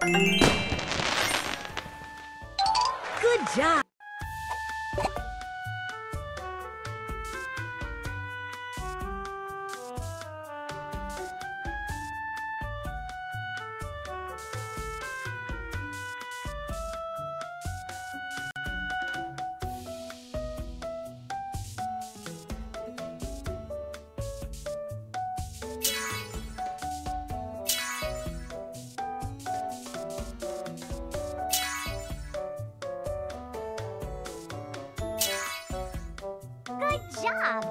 Good job. Job.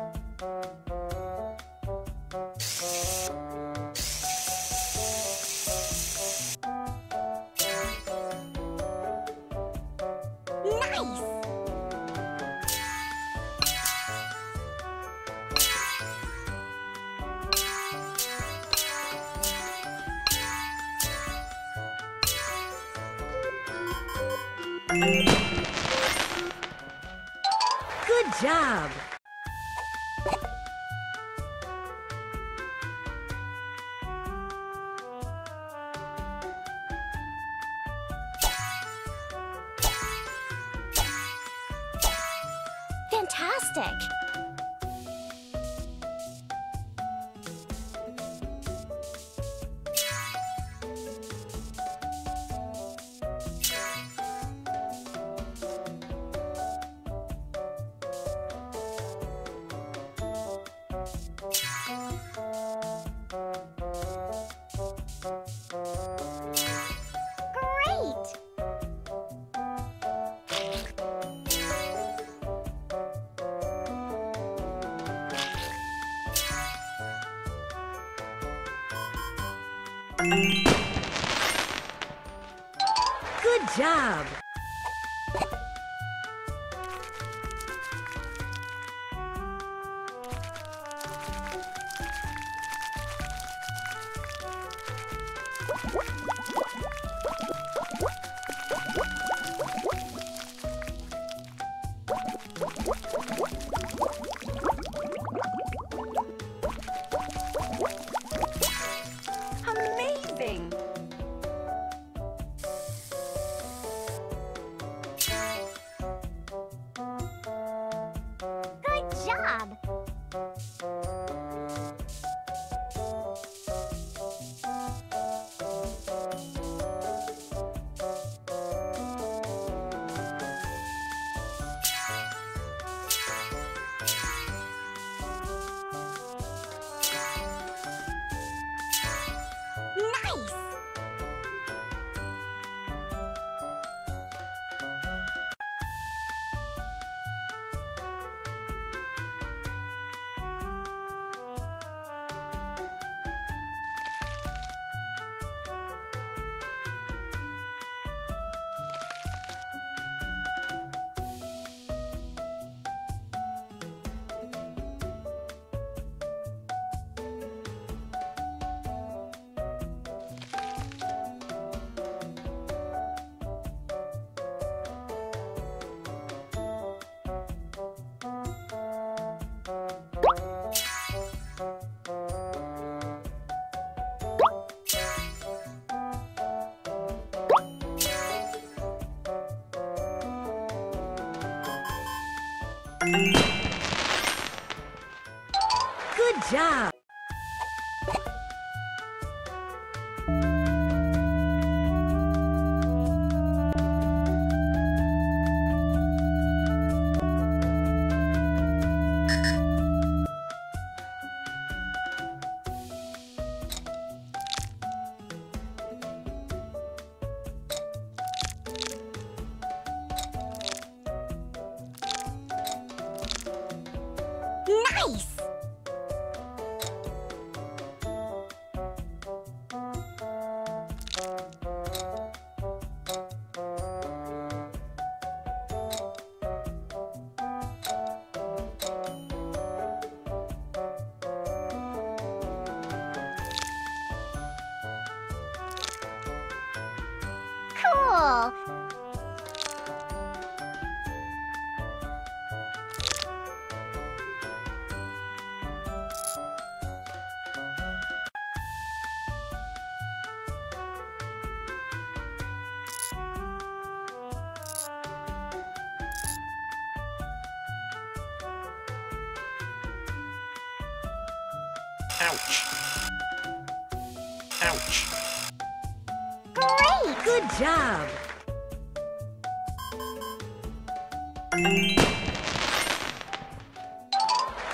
Nice. Good job. Fantastic. Good job. Amazing. Good job. Ouch. Ouch. Great! Good job.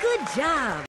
Good job.